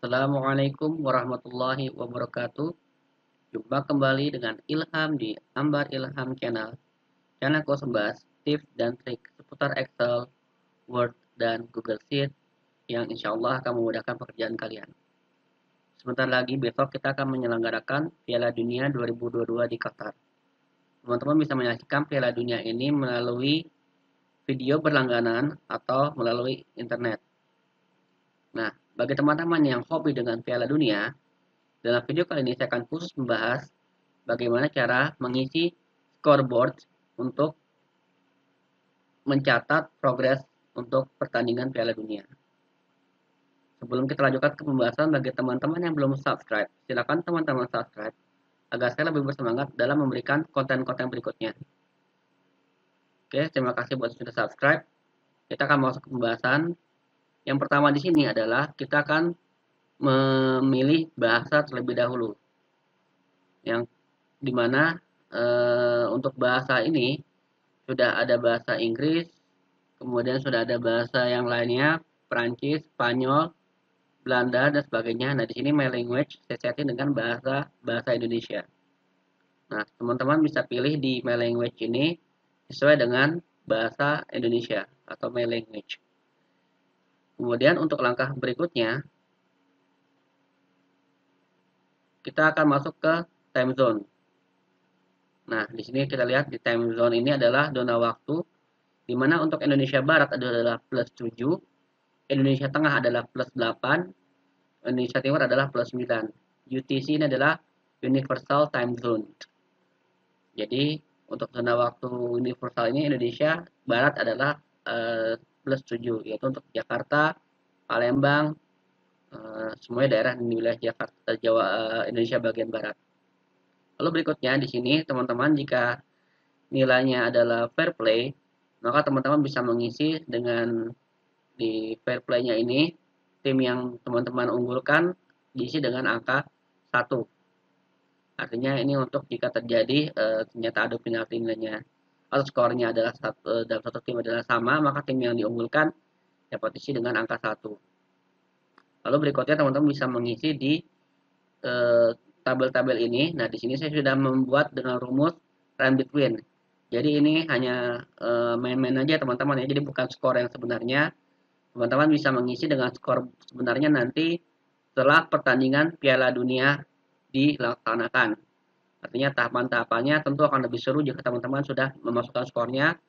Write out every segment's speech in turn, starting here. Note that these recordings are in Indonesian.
Assalamualaikum warahmatullahi wabarakatuh. Jumpa kembali dengan Ilham di Ambar Ilham Channel. Channel kelas membahas tips dan trik seputar Excel, Word, dan Google Sheet yang insya Allah akan memudahkan pekerjaan kalian. Sebentar lagi besok kita akan menyelenggarakan Piala Dunia 2022 di Qatar. Teman-teman bisa menyaksikan Piala Dunia ini melalui video berlangganan atau melalui internet. Nah, bagi teman-teman yang hobi dengan Piala Dunia, dalam video kali ini saya akan khusus membahas bagaimana cara mengisi scoreboard untuk mencatat progres untuk pertandingan Piala Dunia. Sebelum kita lanjutkan ke pembahasan bagi teman-teman yang belum subscribe, silakan teman-teman subscribe agar saya lebih bersemangat dalam memberikan konten-konten berikutnya. Oke, terima kasih buat sudah subscribe. Kita akan masuk ke pembahasan yang pertama di sini adalah kita akan memilih bahasa terlebih dahulu. Yang di mana e, untuk bahasa ini sudah ada bahasa Inggris, kemudian sudah ada bahasa yang lainnya, Perancis, Spanyol, Belanda dan sebagainya. Nah, di sini my language saya setting dengan bahasa bahasa Indonesia. Nah, teman-teman bisa pilih di my language ini sesuai dengan bahasa Indonesia atau my language. Kemudian untuk langkah berikutnya, kita akan masuk ke time zone. Nah, di sini kita lihat di time zone ini adalah zona waktu, di mana untuk Indonesia Barat adalah plus 7, Indonesia Tengah adalah plus 8, Indonesia Timur adalah plus 9. UTC ini adalah Universal Time Zone. Jadi, untuk zona waktu universal ini Indonesia Barat adalah uh, plus 7 yaitu untuk Jakarta, Palembang, uh, semuanya daerah di wilayah Jakarta, Jawa, uh, Indonesia bagian barat. Lalu berikutnya di sini teman-teman jika nilainya adalah fair play, maka teman-teman bisa mengisi dengan di fair play-nya ini tim yang teman-teman unggulkan diisi dengan angka 1. Artinya ini untuk jika terjadi uh, ternyata adu penalti nilainya atau skornya adalah satu, eh, dalam satu tim adalah sama, maka tim yang diunggulkan dapat isi dengan angka satu. Lalu berikutnya teman-teman bisa mengisi di eh, tabel-tabel eh, ini. Nah, di sini saya sudah membuat dengan rumus run between. Jadi ini hanya eh, main-main aja teman-teman ya. Jadi bukan skor yang sebenarnya. Teman-teman bisa mengisi dengan skor sebenarnya nanti setelah pertandingan Piala Dunia dilaksanakan. Artinya tahapan-tahapannya tentu akan lebih seru jika teman-teman sudah memasukkan skornya.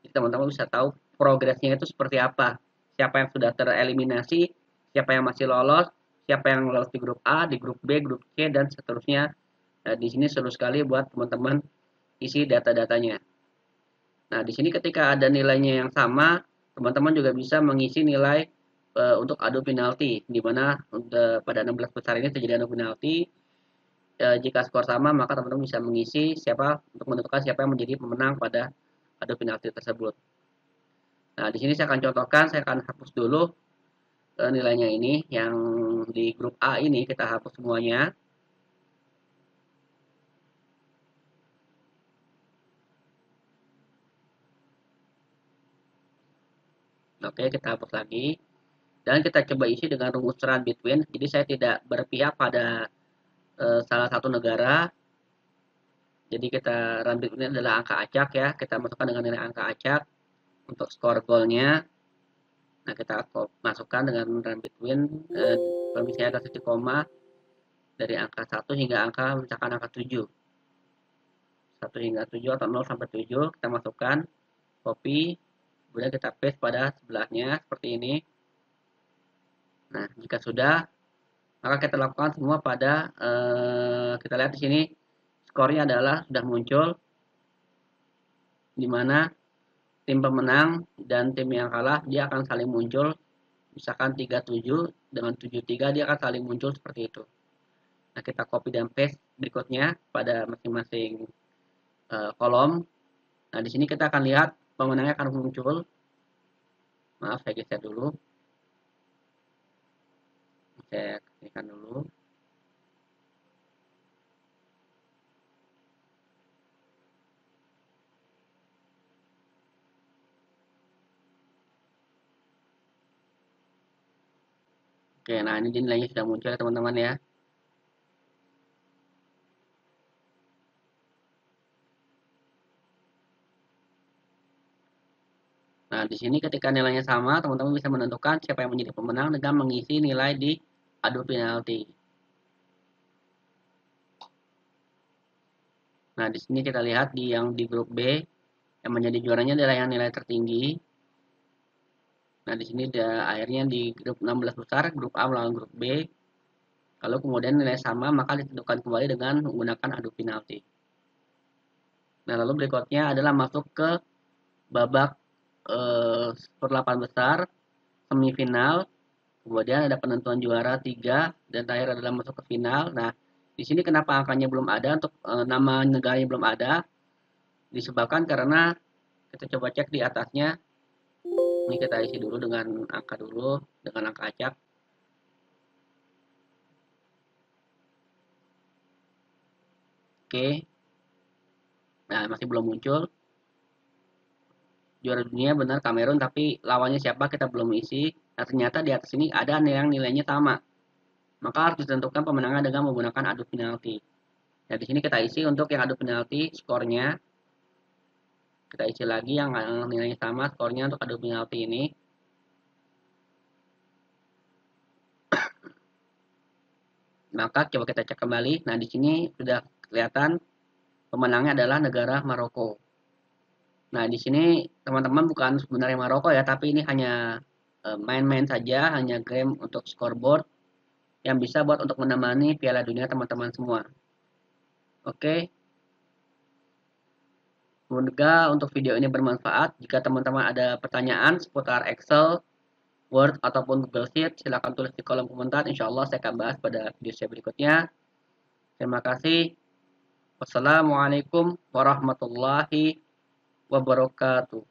Jadi teman-teman bisa tahu progresnya itu seperti apa. Siapa yang sudah tereliminasi, siapa yang masih lolos, siapa yang lolos di grup A, di grup B, grup C, dan seterusnya. Nah, di sini seru sekali buat teman-teman isi data-datanya. Nah, di sini ketika ada nilainya yang sama, teman-teman juga bisa mengisi nilai e, untuk adu penalti, di mana e, pada 16 besar ini terjadi adu penalti, e, jika skor sama maka teman-teman bisa mengisi siapa untuk menentukan siapa yang menjadi pemenang pada adu penalti tersebut. Nah, di sini saya akan contohkan, saya akan hapus dulu e, nilainya ini yang di grup A ini kita hapus semuanya. Oke, kita hapus lagi. Dan kita coba isi dengan rumus run between. Jadi saya tidak berpihak pada Eh, salah satu negara. Jadi kita run ini adalah angka acak ya. Kita masukkan dengan nilai angka acak untuk skor golnya. Nah kita masukkan dengan run between eh, kalau misalnya ada satu koma dari angka 1 hingga angka misalkan angka 7 1 hingga 7 atau 0 sampai 7 kita masukkan copy kemudian kita paste pada sebelahnya seperti ini nah jika sudah maka kita lakukan semua pada eh, kita lihat di sini skornya adalah sudah muncul di mana tim pemenang dan tim yang kalah dia akan saling muncul misalkan 37 dengan 73 dia akan saling muncul seperti itu. Nah kita copy dan paste berikutnya pada masing-masing uh, kolom. Nah di sini kita akan lihat pemenangnya akan muncul. Maaf saya geser dulu. Saya klikkan dulu Oke, nah ini nilainya sudah muncul ya teman-teman ya. Nah, di sini ketika nilainya sama, teman-teman bisa menentukan siapa yang menjadi pemenang dengan mengisi nilai di adu penalti. Nah, di sini kita lihat di yang di grup B yang menjadi juaranya adalah yang nilai tertinggi Nah, di sini ada akhirnya di grup 16 besar, grup A melawan grup B. Kalau kemudian nilai sama, maka ditentukan kembali dengan menggunakan adu penalti. Nah, lalu berikutnya adalah masuk ke babak eh, per 8 besar, semifinal, kemudian ada penentuan juara 3, dan terakhir adalah masuk ke final. Nah, di sini kenapa angkanya belum ada, untuk eh, nama negaranya belum ada, disebabkan karena kita coba cek di atasnya, ini kita isi dulu dengan angka dulu dengan angka acak. Oke. Nah masih belum muncul. Juara dunia benar Kamerun tapi lawannya siapa kita belum isi nah ternyata di atas ini ada yang nilainya sama. Maka harus ditentukan pemenangnya dengan menggunakan adu penalti. Nah di sini kita isi untuk yang adu penalti skornya. Kita isi lagi yang nilainya sama skornya untuk adu penalti ini. Maka coba kita cek kembali. Nah di sini sudah kelihatan pemenangnya adalah negara Maroko. Nah di sini teman-teman bukan sebenarnya Maroko ya tapi ini hanya main-main saja hanya game untuk scoreboard yang bisa buat untuk menemani Piala Dunia teman-teman semua oke Semoga untuk video ini bermanfaat. Jika teman-teman ada pertanyaan seputar Excel, Word, ataupun Google Sheet, silahkan tulis di kolom komentar. Insya Allah saya akan bahas pada video saya berikutnya. Terima kasih. Wassalamualaikum warahmatullahi wabarakatuh.